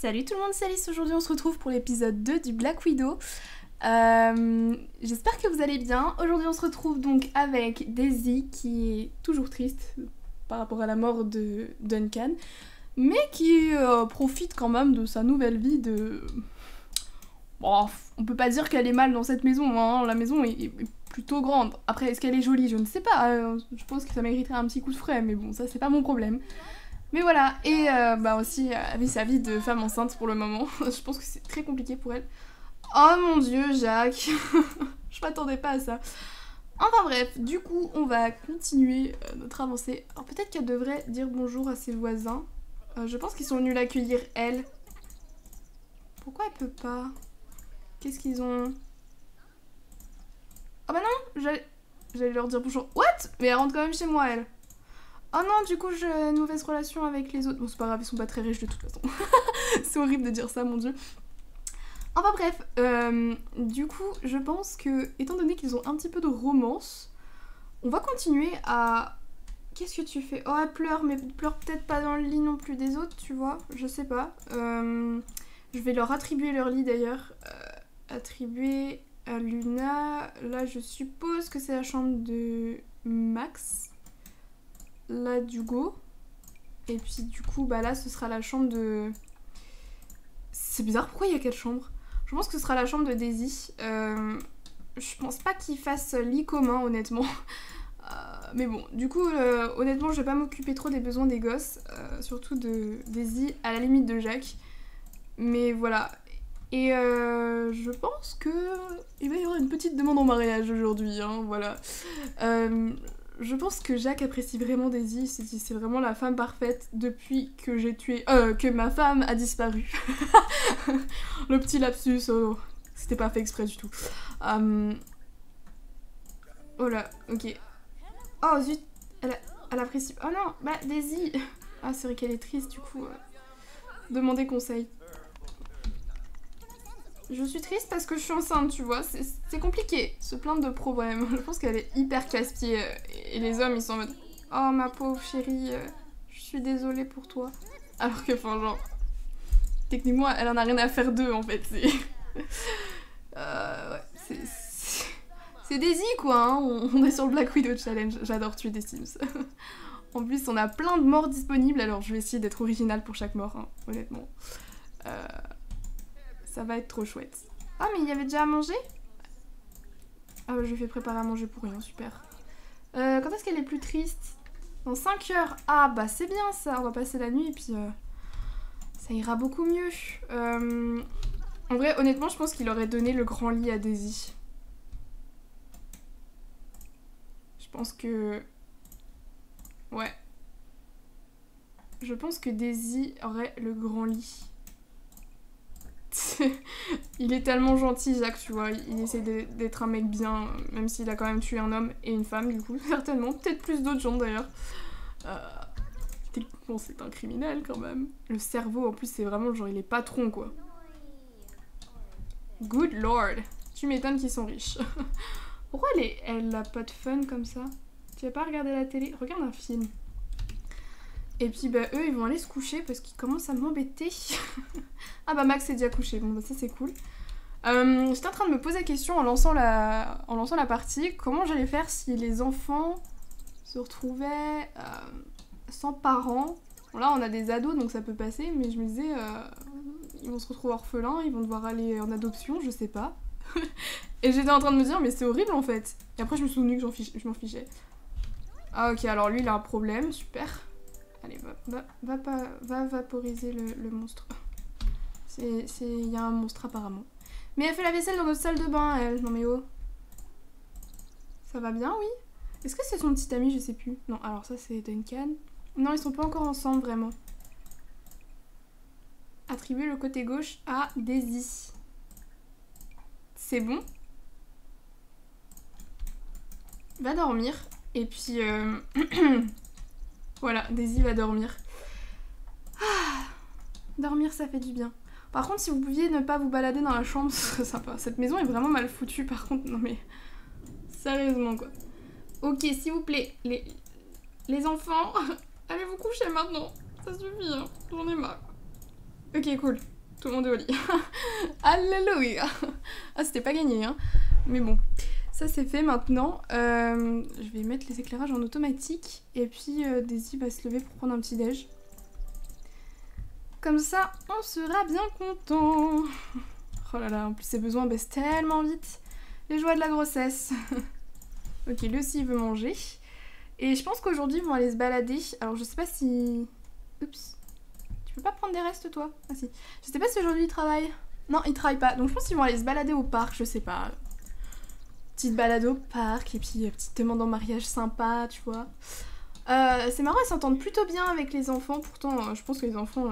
Salut tout le monde, c'est Alice. Aujourd'hui, on se retrouve pour l'épisode 2 du Black Widow. Euh, J'espère que vous allez bien. Aujourd'hui, on se retrouve donc avec Daisy qui est toujours triste par rapport à la mort de Duncan, mais qui euh, profite quand même de sa nouvelle vie de. Bon, on peut pas dire qu'elle est mal dans cette maison, hein. la maison est, est plutôt grande. Après, est-ce qu'elle est jolie? Je ne sais pas. hein. Je pense que ça mériterait un petit coup de frais, mais bon, ça c'est pas mon problème. Mais voilà, et euh, bah aussi, euh, avec sa vie de femme enceinte pour le moment, je pense que c'est très compliqué pour elle. Oh mon dieu, Jacques Je m'attendais pas à ça. Enfin bref, du coup, on va continuer euh, notre avancée. Alors peut-être qu'elle devrait dire bonjour à ses voisins. Je pense qu'ils sont venus l'accueillir, elle. Pourquoi elle peut pas? Qu'est-ce qu'ils ont? Ah bah non j'allais leur dire bonjour. What? Mais elle rentre quand même chez moi, elle. Oh non, du coup, j'ai une mauvaise relation avec les autres. Bon, c'est pas grave, ils sont pas très riches de toute façon. c'est horrible de dire ça, mon dieu. Enfin bref, euh, du coup, je pense que, étant donné qu'ils ont un petit peu de romance, on va continuer à... Qu'est-ce que tu fais? Oh, elle pleure, mais pleure peut-être pas dans le lit non plus des autres, tu vois Je sais pas. Euh, je vais leur attribuer leur lit d'ailleurs. Euh, attribuer à Luna. Là, je suppose que c'est la chambre de Max là d'Hugo. Et puis du coup, bah là, ce sera la chambre de... C'est bizarre, pourquoi il y a quatre chambres? Je pense que ce sera la chambre de Daisy. Euh, je pense pas qu'il fasse lit commun, honnêtement. Euh, mais bon, du coup, euh, honnêtement, je vais pas m'occuper trop des besoins des gosses. surtout de Daisy, à la limite de Jacques. Mais voilà. Et je pense que il va y avoir une petite demande en mariage aujourd'hui, hein, voilà. Je pense que Jacques apprécie vraiment Daisy, c'est vraiment la femme parfaite depuis que j'ai tué... Euh, que ma femme a disparu. Le petit lapsus, oh, c'était pas fait exprès du tout. Euh, Oh là, ok. Oh zut, elle, elle apprécie... Oh non, bah Daisy Ah c'est vrai qu'elle est triste du coup. euh. Demandez conseil. Je suis triste parce que je suis enceinte, tu vois. C'est compliqué, se plaindre de problèmes. Je pense qu'elle est hyper casse-pied. euh, Et les hommes, ils sont en mode Oh ma pauvre chérie, euh, je suis désolée pour toi. Alors que, enfin, genre. Techniquement, elle en a rien à faire d'eux en fait. C'est. Euh, c'est. Daisy quoi, hein. on, est sur le Black Widow Challenge. J'adore tuer des Sims. en plus, on a plein de morts disponibles, alors je vais essayer d'être originale pour chaque mort, hein, honnêtement. Euh, ça va être trop chouette. Ah, mais il y avait déjà à manger? Ah, bah, je lui fais préparer à manger pour rien, super. Euh, quand est-ce qu'elle est plus triste? Dans 5 heures. Ah, bah c'est bien ça, on va passer la nuit et puis euh, ça ira beaucoup mieux. Euh, en vrai, honnêtement, je pense qu'il aurait donné le grand lit à Daisy. Je pense que. Ouais. Je pense que Daisy aurait le grand lit. il est tellement gentil, Jacques, tu vois. Il essaie d'être un mec bien, même s'il a quand même tué un homme et une femme, du coup, certainement. Peut-être plus d'autres gens d'ailleurs. Euh, c'est un criminel quand même. Le cerveau, en plus, c'est vraiment genre, il est patron, quoi. Good lord. Tu m'étonnes qu'ils sont riches. Pourquoi elle, elle a pas de fun comme ça? Tu vas pas regarder la télé? Regarde un film. Et puis bah eux ils vont aller se coucher parce qu'ils commencent à m'embêter. ah bah Max est déjà couché, bon bah ça c'est cool. Euh, J'étais en train de me poser la question en lançant la, en lançant la partie, comment j'allais faire si les enfants se retrouvaient euh, sans parents? Bon, là on a des ados donc ça peut passer, mais je me disais euh, ils vont se retrouver orphelins, ils vont devoir aller en adoption, je sais pas. Et j'étais en train de me dire mais c'est horrible en fait. Et après je me suis souvenu que j'en je m'en fichais. Ah ok alors lui il a un problème, super. Allez, va, va, va, pas- va vaporiser le, monstre. Il y a un monstre apparemment. Mais elle fait la vaisselle dans notre salle de bain, elle. Non mais oh. Ça va bien, oui Est-ce que c'est son petit ami Je sais plus. Non, alors ça c'est Duncan. Non, ils sont pas encore ensemble vraiment. Attribuer le côté gauche à Daisy. C'est bon? Va dormir. Et puis... euh, Voilà, Daisy va dormir. Ah, dormir, ça fait du bien. Par contre, si vous pouviez ne pas vous balader dans la chambre, ce serait sympa. Cette maison est vraiment mal foutue, par contre. Non mais... Sérieusement, quoi. Ok, s'il vous plaît, les, enfants, allez vous coucher maintenant. Ça suffit, hein. j'en ai marre. Ok, cool. Tout le monde est au lit. Alléluia Ah, c'était pas gagné, hein. Mais bon, ça c'est fait maintenant. Euh, je vais mettre les éclairages en automatique. Et puis euh, Daisy va se lever pour prendre un petit déj. Comme ça, on sera bien content. Oh là là, en plus ses besoins baissent tellement vite. Les joies de la grossesse. ok, lui aussi il veut manger. Et je pense qu'aujourd'hui ils vont aller se balader. Alors je sais pas si... Oups. Tu peux pas prendre des restes toi? Ah si. Je sais pas si aujourd'hui ils travaillent. Non, ils travaillent pas. Donc je pense qu'ils vont aller se balader au parc, je sais pas. Petite balade au parc et puis euh, petite demande en mariage sympa, tu vois. Euh, c'est marrant, ils s'entendent plutôt bien avec les enfants. Pourtant, euh, je pense que les enfants,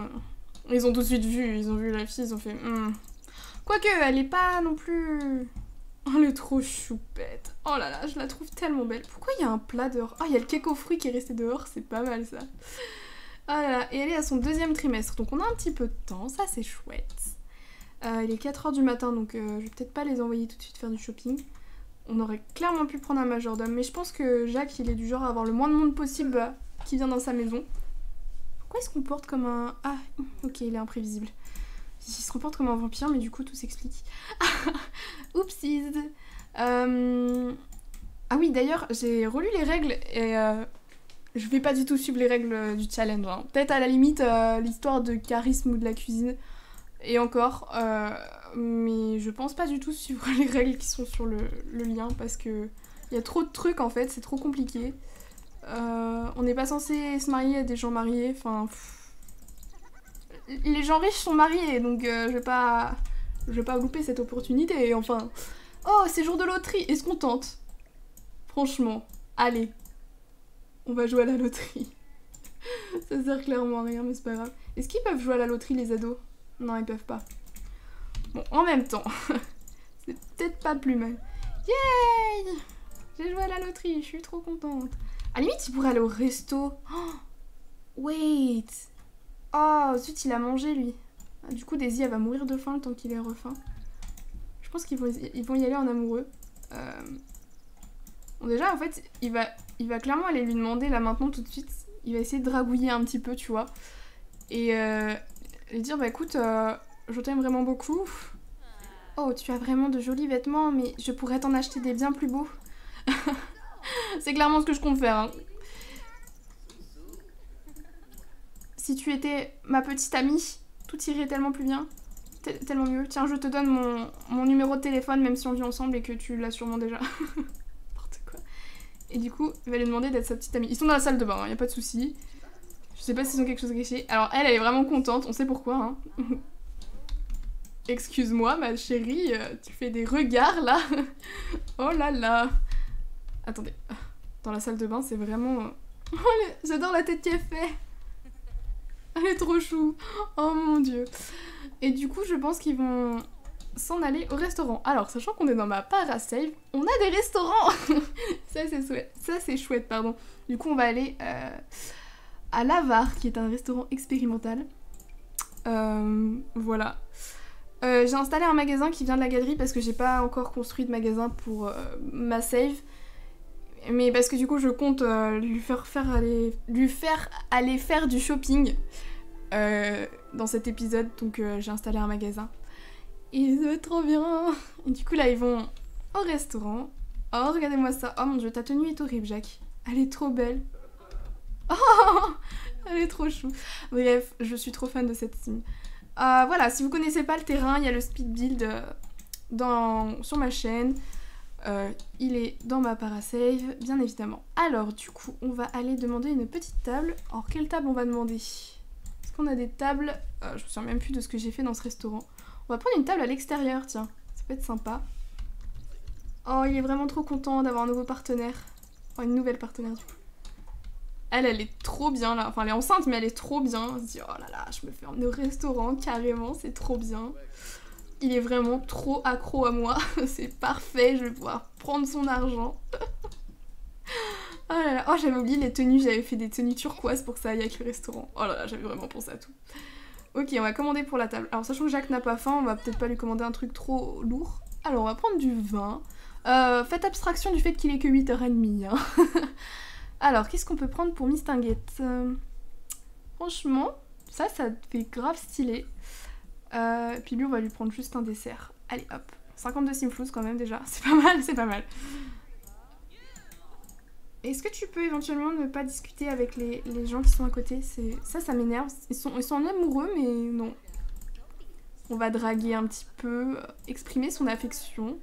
ils ont tout de suite vu. Ils ont vu la fille, ils ont fait... Hmm. Quoique, elle est pas non plus... Elle est trop choupette. Oh là là, je la trouve tellement belle. Pourquoi il y a un plat dehors? Oh, il y a le cake aux fruits qui est resté dehors, c'est pas mal ça. Oh et elle est à son deuxième trimestre, donc on a un petit peu de temps, ça c'est chouette. Il est 4h du matin, donc je vais peut-être pas les envoyer tout de suite faire du shopping. On aurait clairement pu prendre un majordome, mais je pense que Jacques, il est du genre à avoir le moins de monde possible qui vient dans sa maison. Pourquoi il se comporte comme un... Ah, ok, il est imprévisible. Il se comporte comme un vampire, mais du coup, tout s'explique. Oupsies euh... Ah oui, d'ailleurs, j'ai relu les règles et euh, je vais pas du tout suivre les règles du challenge. Hein. Peut-être à la limite euh, l'histoire de charisme ou de la cuisine. Et encore, euh, mais je pense pas du tout suivre les règles qui sont sur le, lien parce que il y a trop de trucs en fait, c'est trop compliqué. Euh, on n'est pas censé se marier à des gens mariés, enfin. Les gens riches sont mariés, donc euh, je vais pas. Je vais pas louper cette opportunité, enfin. Oh, c'est jour de loterie, est-ce qu'on tente? Franchement, allez. On va jouer à la loterie. Ça sert clairement à rien, mais c'est pas grave. Est-ce qu'ils peuvent jouer à la loterie, les ados? Non, ils peuvent pas. Bon, en même temps, c'est peut-être pas plus mal. Yay J'ai joué à la loterie, je suis trop contente. À la limite, il pourrait aller au resto. Oh, wait Oh, zut, il a mangé, lui. Ah, Du coup, Daisy, elle va mourir de faim le temps qu'il est refaim. Je pense qu'ils vont, ils vont y aller en amoureux. Euh, Bon, déjà, en fait, il va, il va clairement aller lui demander, là, maintenant, tout de suite. Il va essayer de dragouiller un petit peu, tu vois. Et euh, lui dire, bah écoute, euh, je t'aime vraiment beaucoup. Oh, tu as vraiment de jolis vêtements, mais je pourrais t'en acheter des bien plus beaux. C'est clairement ce que je compte faire. hein. Si tu étais ma petite amie, tout irait tellement plus bien. Tel- tellement mieux. Tiens, je te donne mon, mon numéro de téléphone, même si on vit ensemble et que tu l'as sûrement déjà. N'importe quoi. Et du coup, il va lui demander d'être sa petite amie. Ils sont dans la salle de bain, il a pas de souci. Je sais pas s'ils ont quelque chose à cacher. Alors, elle, elle est vraiment contente, on sait pourquoi. Hein. Excuse-moi, ma chérie, euh, tu fais des regards là. oh là là. Attendez. Dans la salle de bain, c'est vraiment. euh, Oh, J'adore la tête qu'elle fait. Elle est trop chou. Oh mon dieu. Et du coup, je pense qu'ils vont s'en aller au restaurant. Alors, sachant qu'on est dans ma parasave, on a des restaurants. ça c'est chouette. Chouette, pardon. Du coup, on va aller euh, à Lavar, qui est un restaurant expérimental. Euh, voilà. Euh, j'ai installé un magasin qui vient de la galerie parce que j'ai pas encore construit de magasin pour euh, ma save. Mais parce que du coup je compte lui faire aller faire aller faire du shopping dans cet épisode donc j'ai installé un magasin. Et être trop bien. Du coup là ils vont au restaurant. Oh regardez-moi ça. Oh mon dieu ta tenue est horrible Jacques. Elle est trop belle. Oh elle est trop chou. Bref je suis trop fan de cette team. Euh, voilà, si vous connaissez pas le terrain, il y a le speed build euh, dans, sur ma chaîne. Euh, il est dans ma parasave, bien évidemment. Alors, du coup, on va aller demander une petite table. Alors, quelle table on va demander? Est-ce qu'on a des tables? Je me souviens même plus de ce que j'ai fait dans ce restaurant. On va prendre une table à l'extérieur, tiens. Ça peut être sympa. Oh, il est vraiment trop content d'avoir un nouveau partenaire. Oh, une nouvelle partenaire, du coup. Elle, elle est trop bien là. Enfin, elle est enceinte, mais elle est trop bien. On se dit, oh là là, je me fais emmener au restaurant, carrément, c'est trop bien. Il est vraiment trop accro à moi. c'est parfait, je vais pouvoir prendre son argent. oh là là, oh j'avais oublié les tenues, j'avais fait des tenues turquoises pour ça aille avec le restaurant. Oh là là, j'avais vraiment pensé à tout. Ok, on va commander pour la table. Alors, sachant que Jacques n'a pas faim, on va peut-être pas lui commander un truc trop lourd. Alors, on va prendre du vin. Euh, faites abstraction du fait qu'il est que 8h30. Hein. Alors, qu'est-ce qu'on peut prendre pour Mistinguette Euh, Franchement, Ça, ça fait grave stylé. Euh, puis lui, on va lui prendre juste un dessert. Allez, hop. 52 simflous quand même déjà. C'est pas mal, c'est pas mal. Est-ce que tu peux éventuellement ne pas discuter avec les, gens qui sont à côté? Ça, ça m'énerve. Ils sont, ils sont amoureux, mais non. On va draguer un petit peu, exprimer son affection.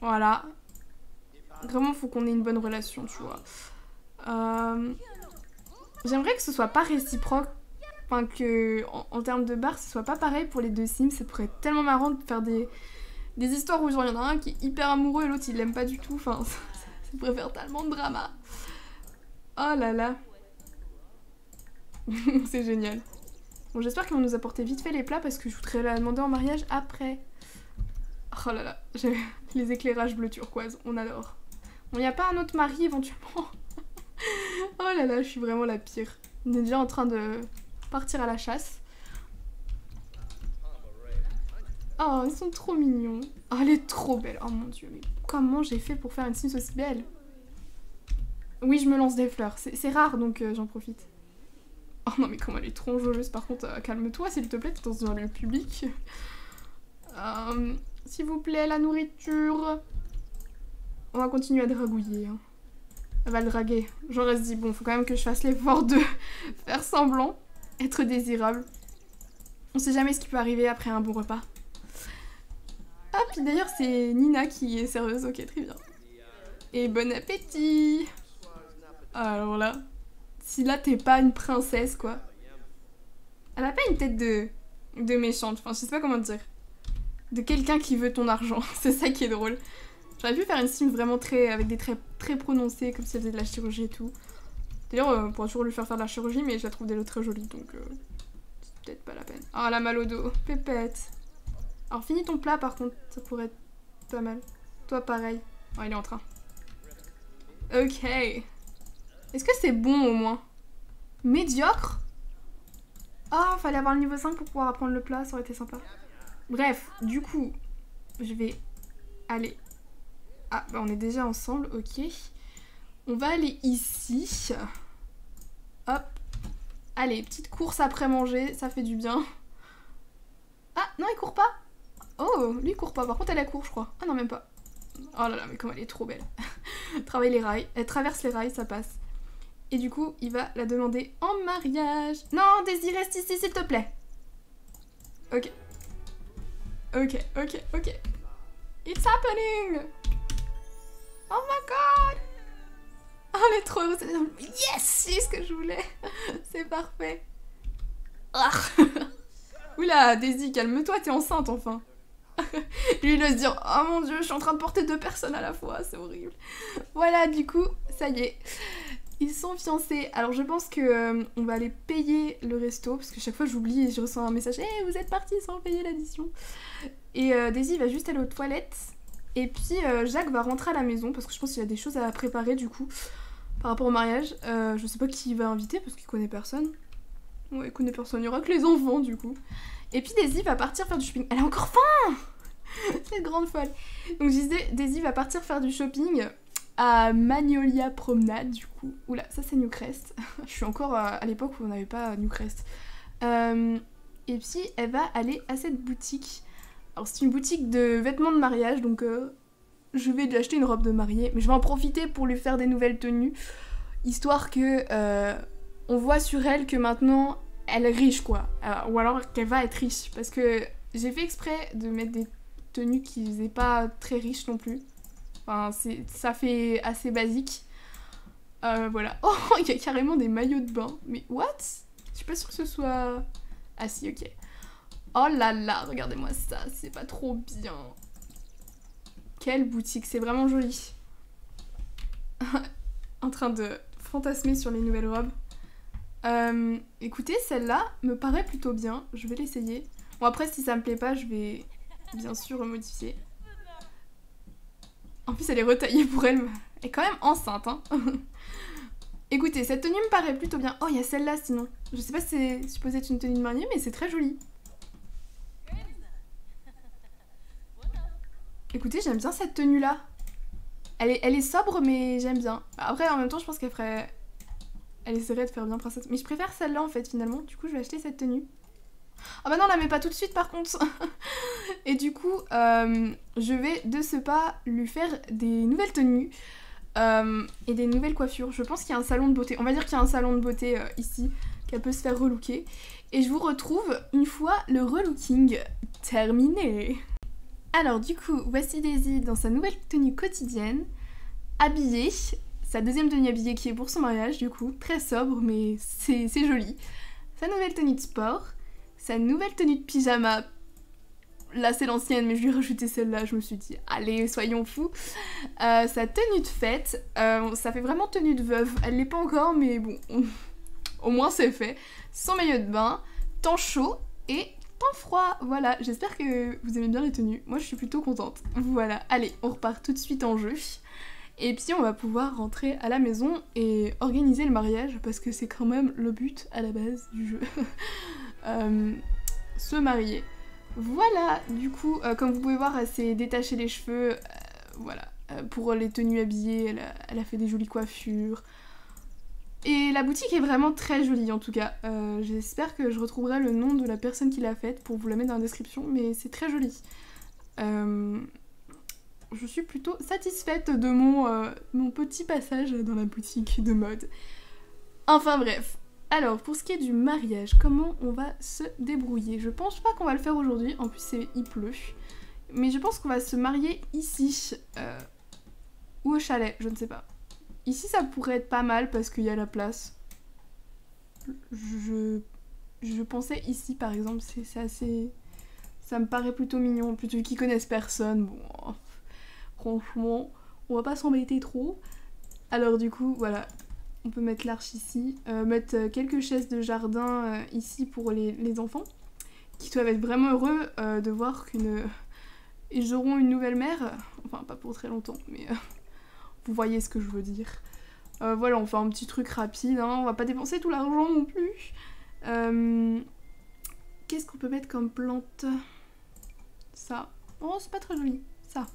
Voilà. Vraiment, faut qu'on ait une bonne relation, tu vois. Euh, j'aimerais que ce soit pas réciproque. Enfin, que en, termes de bar, ce soit pas pareil pour les deux Sims. Ça pourrait être tellement marrant de faire des, des histoires où genre il y en a un qui est hyper amoureux et l'autre il l'aime pas du tout. Enfin, ça, pourrait faire tellement de drama. Oh là là. C'est génial. Bon, j'espère qu'ils vont nous apporter vite fait les plats parce que je voudrais la demander en mariage après. Oh là là, les éclairages bleu turquoise, on adore. Bon, y a pas un autre mari éventuellement Oh là là, je suis vraiment la pire. On est déjà en train de partir à la chasse. Oh, ils sont trop mignons. Oh, elle est trop belle. Oh mon dieu, mais comment j'ai fait pour faire une Sims aussi belle? Oui, je me lance des fleurs. C'est rare, donc euh, j'en profite. Oh non, mais comment elle est trop joyeuse. Par contre, euh, calme-toi, s'il te plaît, t'es dans un lieu public. Euh, s'il vous plaît, la nourriture. On va continuer à dragouiller. Hein. Elle va le draguer. J'aurais dit, bon, faut quand même que je fasse l'effort de faire semblant, être désirable. On sait jamais ce qui peut arriver après un bon repas. Ah, puis d'ailleurs, c'est Nina qui est serveuse. Ok, très bien. Et bon appétit Alors là, si là t'es pas une princesse, quoi. Elle a pas une tête de, de méchante, enfin je sais pas comment dire. De quelqu'un qui veut ton argent, c'est ça qui est drôle. J'aurais pu faire une sim vraiment très avec des traits très prononcés, comme si elle faisait de la chirurgie et tout. D'ailleurs, euh, on pourra toujours lui faire faire de la chirurgie, mais je la trouve déjà très jolie, donc euh, c'est peut-être pas la peine. Ah, la mal au dos, pépette. Alors finis ton plat par contre, ça pourrait être pas mal. Toi pareil. Oh, il est en train. Ok. Est-ce que c'est bon au moins? Médiocre? Oh, fallait avoir le niveau 5 pour pouvoir apprendre le plat, ça aurait été sympa. Bref, du coup, je vais aller... Ah, bah on est déjà ensemble, ok. On va aller ici. Hop. Allez, petite course après manger, ça fait du bien. Ah, non, il court pas Oh, lui il court pas, par contre elle a court, je crois. Ah non, même pas. Oh là là, mais comme elle est trop belle. Travaille les rails, elle traverse les rails, ça passe. Et du coup, il va la demander en mariage. Non, Daisy, reste ici, s'il te plaît. Ok. Ok, ok, ok. It's happening Oh my god Oh, elle est trop heureuse. Yes C'est ce que je voulais. C'est parfait. Ah. Oula, Daisy, calme-toi, t'es enceinte enfin. Lui, il doit se dire Oh mon dieu, je suis en train de porter deux personnes à la fois, c'est horrible. Voilà, du coup, ça y est. Ils sont fiancés. Alors je pense que euh, on va aller payer le resto parce que chaque fois j'oublie et je reçois un message Hé, vous êtes partis sans payer l'addition. Et euh, Daisy va juste aller aux toilettes. Et puis euh, Jacques va rentrer à la maison parce que je pense qu'il a des choses à préparer du coup par rapport au mariage. je sais pas qui il va inviter parce qu'il connaît personne. Ouais, il connaît personne, il y aura que les enfants du coup. Et puis Daisy va partir faire du shopping. Elle a encore faim Cette grande folle. Donc je disais, Daisy va partir faire du shopping à Magnolia Promenade, du coup. Oula, ça c'est Newcrest. je suis encore euh, à l'époque où on n'avait pas Newcrest. Euh, et puis elle va aller à cette boutique. Alors c'est une boutique de vêtements de mariage, donc euh, je vais lui acheter une robe de mariée. Mais je vais en profiter pour lui faire des nouvelles tenues. Histoire que on voit sur elle que maintenant elle est riche quoi. ou alors qu'elle va être riche. Parce que j'ai fait exprès de mettre des tenues qui faisaient pas très riches non plus. Enfin, ça fait assez basique. Euh, voilà. Oh, il y a carrément des maillots de bain. Mais what? Je suis pas sûre que ce soit... Ah si, ok. Oh là là, regardez-moi ça, c'est pas trop bien. Quelle boutique, c'est vraiment joli. en train de fantasmer sur les nouvelles robes. Euh, écoutez, celle-là me paraît plutôt bien. Je vais l'essayer. Bon, après, si ça me plaît pas, je vais bien sûr modifier. En plus, elle est retaillée pour elle. Elle est quand même enceinte, hein. Écoutez, cette tenue me paraît plutôt bien. Oh, il y a celle-là sinon. Je sais pas si c'est supposé être une tenue de mariée, mais c'est très joli. Écoutez, j'aime bien cette tenue-là. Elle est, elle est sobre, mais j'aime bien. Après, en même temps, je pense qu'elle ferait Elle essaierait de faire bien princesse. Mais je préfère celle-là en fait finalement. Du coup, je vais acheter cette tenue. Ah bah non, on la met pas tout de suite par contre. et du coup, euh, je vais de ce pas lui faire des nouvelles tenues. Euh, et des nouvelles coiffures. Je pense qu'il y a un salon de beauté. On va dire qu'il y a un salon de beauté euh, ici qu'elle peut se faire relooker. Et je vous retrouve une fois le relooking terminé. Alors du coup, voici Daisy dans sa nouvelle tenue quotidienne, habillée. Sa deuxième tenue habillée qui est pour son mariage du coup, très sobre mais c'est joli. Sa nouvelle tenue de sport, sa nouvelle tenue de pyjama là c'est l'ancienne, mais je lui ai rajouté celle-là. Je me suis dit, allez, soyons fous. Euh, sa tenue de fête, euh, ça fait vraiment tenue de veuve. Elle l'est pas encore, mais bon, au moins c'est fait. Son maillot de bain, temps chaud et temps froid. Voilà, j'espère que vous aimez bien les tenues. Moi je suis plutôt contente. Voilà, allez, on repart tout de suite en jeu. Et puis on va pouvoir rentrer à la maison et organiser le mariage parce que c'est quand même le but à la base du jeu. Euh, se marier. Voilà, du coup, euh, comme vous pouvez voir, elle s'est détachée les cheveux. Euh, voilà, pour les tenues habillées, elle a, fait des jolies coiffures. Et la boutique est vraiment très jolie en tout cas. J'espère que je retrouverai le nom de la personne qui l'a faite pour vous la mettre dans la description, mais c'est très joli. je suis plutôt satisfaite de mon, mon petit passage dans la boutique de mode. Enfin bref, alors, pour ce qui est du mariage, comment on va se débrouiller? Je pense pas qu'on va le faire aujourd'hui, en plus il pleut. Mais je pense qu'on va se marier ici. Euh, ou au chalet, je ne sais pas. Ici ça pourrait être pas mal parce qu'il y a la place. Je, je pensais ici par exemple, c'est assez... Ça me paraît plutôt mignon, plutôt qu'ils connaissent personne. Bon, franchement, on va pas s'embêter trop. Alors du coup, voilà, on peut mettre l'arche ici, euh, mettre euh, quelques chaises de jardin euh, ici pour les, enfants, qui doivent être vraiment heureux de voir qu'une ils auront une nouvelle mère, enfin pas pour très longtemps, mais vous voyez ce que je veux dire. voilà, on fait un petit truc rapide, hein. on va pas dépenser tout l'argent non plus. Qu'est-ce qu'on peut mettre comme plante? Ça. Oh, c'est pas très joli. Ça.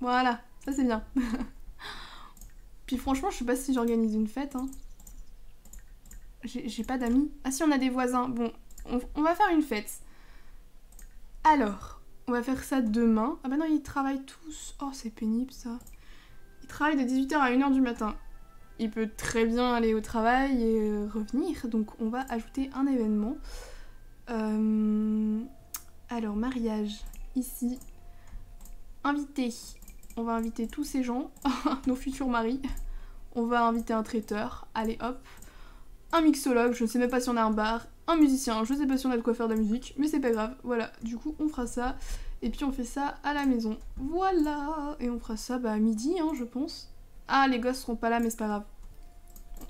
Voilà, ça c'est bien. Puis franchement, je sais pas si j'organise une fête. Hein. J'ai pas d'amis. Ah si, on a des voisins. Bon, on, va faire une fête. Alors, on va faire ça demain. Ah bah non, ils travaillent tous. Oh, c'est pénible ça. Ils travaillent de 18h à 1h du matin. Il peut très bien aller au travail et euh, revenir. Donc on va ajouter un événement. Euh, alors, mariage. Ici. Invité on va inviter tous ces gens, nos futurs maris. On va inviter un traiteur, allez hop. Un mixologue, je ne sais même pas si on a un bar. Un musicien, je ne sais pas si on a de quoi faire de la musique, mais c'est pas grave. Voilà, du coup on fera ça. Et puis on fait ça à la maison. Voilà Et on fera ça bah, à midi, hein, je pense. Ah, les gosses seront pas là, mais c'est pas grave.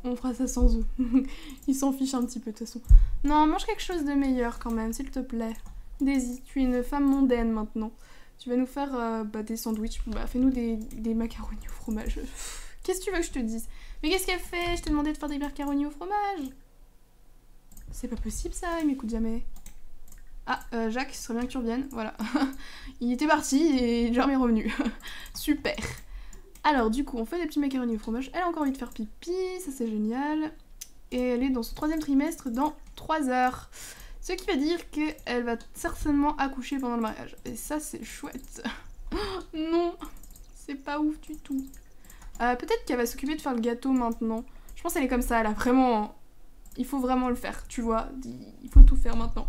On fera ça sans eux. Ils s'en fichent un petit peu de toute façon. Non, mange quelque chose de meilleur quand même, s'il te plaît. Daisy, tu es une femme mondaine maintenant. Tu vas nous faire euh, bah, des sandwichs. Bah, fais-nous des, des, macaronis au fromage. Qu'est-ce que tu veux que je te dise? Mais qu'est-ce qu'elle fait? Je t'ai demandé de faire des macaronis au fromage. C'est pas possible ça, il m'écoute jamais. Ah, euh, Jacques, ce serait bien que tu reviennes. Voilà. il était parti et jamais revenu. Super. Alors, du coup, on fait des petits macaronis au fromage. Elle a encore envie de faire pipi, ça c'est génial. Et elle est dans son troisième trimestre dans 3 heures. Ce qui veut dire qu'elle va certainement accoucher pendant le mariage. Et ça, c'est chouette. non, c'est pas ouf du tout. Euh, peut-être qu'elle va s'occuper de faire le gâteau maintenant. Je pense qu'elle est comme ça, elle a vraiment... Il faut vraiment le faire, tu vois. Il faut tout faire maintenant.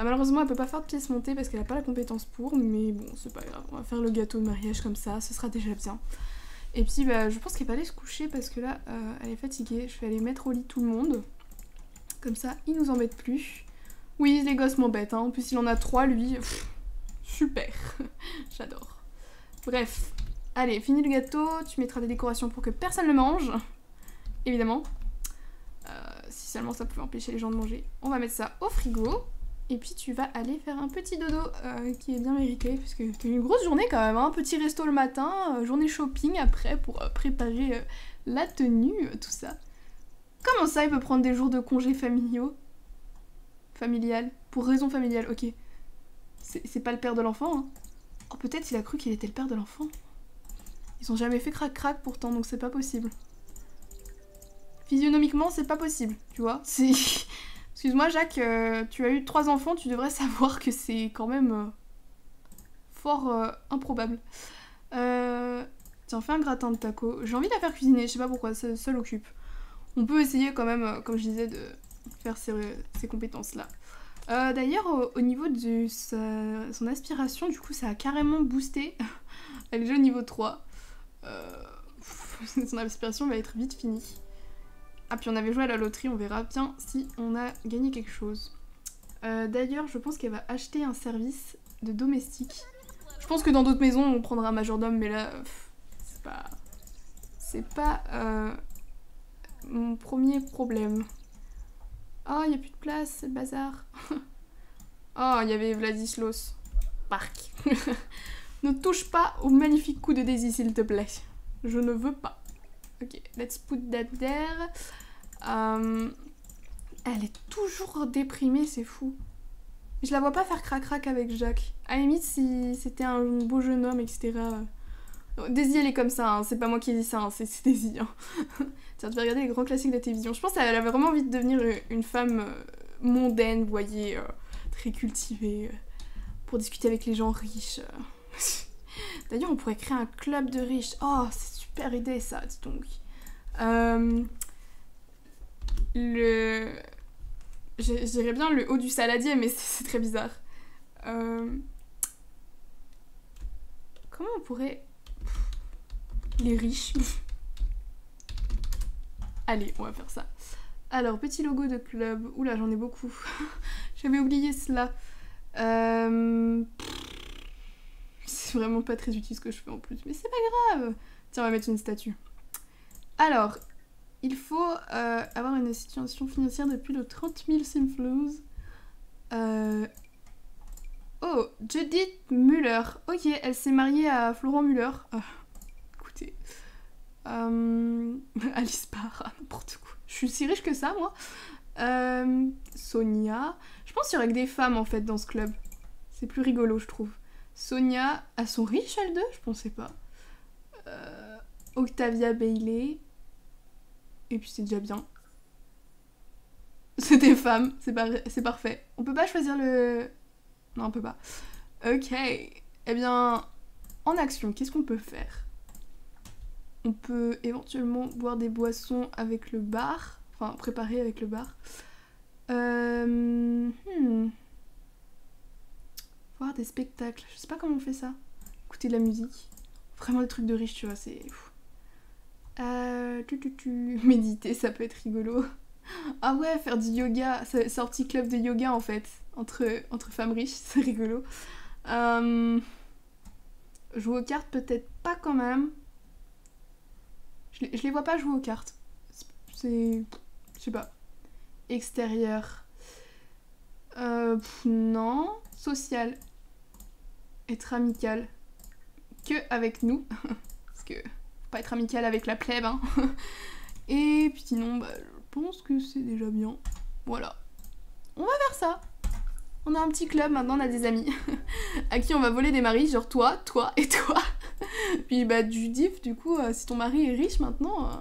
Euh, malheureusement, elle peut pas faire de pièces montées parce qu'elle a pas la compétence pour, mais bon, c'est pas grave. On va faire le gâteau de mariage comme ça, ce sera déjà bien. Et puis, bah, je pense qu'elle va aller se coucher parce que là, euh, elle est fatiguée. Je vais aller mettre au lit tout le monde. Comme ça, il nous embête plus. Oui, les gosses m'embêtent, hein. en plus il en a trois lui. super, j'adore. Bref, allez, fini le gâteau, tu mettras des décorations pour que personne ne mange, évidemment. Euh, si seulement ça pouvait empêcher les gens de manger. On va mettre ça au frigo. Et puis tu vas aller faire un petit dodo euh, qui est bien mérité, puisque t'as eu une grosse journée quand même, un hein. petit resto le matin, euh, journée shopping après pour préparer la tenue, tout ça. Comment ça, il peut prendre des jours de congés familiaux? Familiale. Pour raison familiale, ok. C'est pas le père de l'enfant, hein. Oh, peut-être il a cru qu'il était le père de l'enfant. Ils ont jamais fait crac-crac pourtant, donc c'est pas possible. Physionomiquement, c'est pas possible, tu vois. C'est. Excuse-moi, Jacques, euh, tu as eu trois enfants, tu devrais savoir que c'est quand même euh, fort euh, improbable. Tiens, fais un gratin de taco. J'ai envie de la faire cuisiner, je sais pas pourquoi, ça, ça l'occupe. On peut essayer quand même, comme je disais, de faire ces, compétences-là. D'ailleurs, au, niveau de son aspiration, du coup, ça a carrément boosté. Elle est déjà au niveau 3. son aspiration va être vite finie. Ah, puis on avait joué à la loterie, on verra bien si on a gagné quelque chose. Euh, d'ailleurs, je pense qu'elle va acheter un service de domestique. Je pense que dans d'autres maisons, on prendra un majordome, mais là, c'est pas... C'est pas euh, mon premier problème. Oh, il a plus de place, c'est le bazar. oh, il y avait Vladislaus. Parc. ne touche pas au magnifique coup de Daisy, s'il te plaît. Je ne veux pas. Ok, let's put that there. Euh, elle est toujours déprimée, c'est fou. Je la vois pas faire crac-crac avec Jacques. À la limite, si c'était un beau jeune homme, etc. Daisy, elle est comme ça, hein. c'est pas moi qui dis ça, hein. c'est Daisy. Hein. Tu vas regarder les grands classiques de la télévision. Je pense qu'elle avait vraiment envie de devenir une femme euh, mondaine, vous voyez, euh, très cultivée, pour discuter avec les gens riches. D'ailleurs, on pourrait créer un club de riches. Oh, super ça, dis donc. Euh, le. Je, dirais bien le haut du saladier, mais c'est très bizarre. Euh, comment on pourrait. Les riches. Allez, on va faire ça. Alors, petit logo de club. Oula, j'en ai beaucoup. J'avais oublié cela. Euh, c'est vraiment pas très utile ce que je fais en plus, mais c'est pas grave. Tiens, on va mettre une statue. Alors, il faut euh, avoir une situation financière depuis le 30 000 simflows. Euh... Oh, Judith Muller. Ok, elle s'est mariée à Florent Muller. Ah, écoutez. Euh... Alice Barr, n'importe quoi. Je suis si riche que ça, moi. Euh... Sonia. Je pense qu'il y aurait que des femmes, en fait, dans ce club. C'est plus rigolo, je trouve. Sonia. Elles sont riches, elles deux? Je pensais pas. Euh, Octavia Bailey. Et puis c'est déjà bien. C'est des femmes, c'est parfait. On peut pas choisir le... Non, on peut pas. Ok. Eh bien, en action, qu'est-ce qu'on peut faire? On peut éventuellement boire des boissons avec le bar. Enfin, préparer avec le bar. Euh... Hmm. Voir des spectacles. Je sais pas comment on fait ça. Écouter de la musique. Vraiment des trucs de riches, tu vois, c'est... Euh, tu, tu, tu. Méditer, ça peut être rigolo. Ah ouais, faire du yoga. Petit club de yoga en fait. Entre, entre femmes riches, c'est rigolo. Euh, jouer aux cartes, peut-être pas quand même. Je, je, les vois pas jouer aux cartes. C'est. Je sais pas. Extérieur. Euh, non. Social. Être amical. Que avec nous. Parce que pas être amical avec la plèbe. Hein. Et puis sinon, bah, je pense que c'est déjà bien. Voilà. On va faire ça. On a un petit club, maintenant on a des amis à qui on va voler des maris, genre toi, toi et toi. Puis bah du du coup, euh, si ton mari est riche maintenant, euh,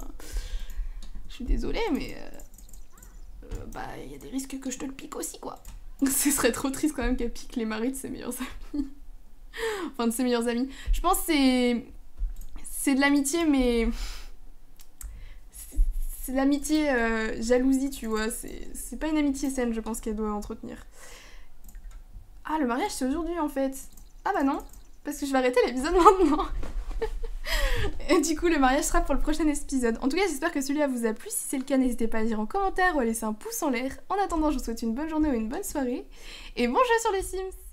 je suis désolée, mais euh, bah il y a des risques que je te le pique aussi, quoi. Ce serait trop triste quand même qu'elle pique les maris de ses meilleurs amis. enfin, de ses meilleurs amis. Je pense c'est c'est de l'amitié, mais. C'est de l'amitié euh, jalousie, tu vois. C'est pas une amitié saine, je pense, qu'elle doit entretenir. Ah, le mariage, c'est aujourd'hui, en fait. Ah bah non, parce que je vais arrêter l'épisode maintenant. Et du coup, le mariage sera pour le prochain épisode. En tout cas, j'espère que celui-là vous a plu. Si c'est le cas, n'hésitez pas à dire en commentaire ou à laisser un pouce en l'air. En attendant, je vous souhaite une bonne journée ou une bonne soirée. Et bon jeu sur les Sims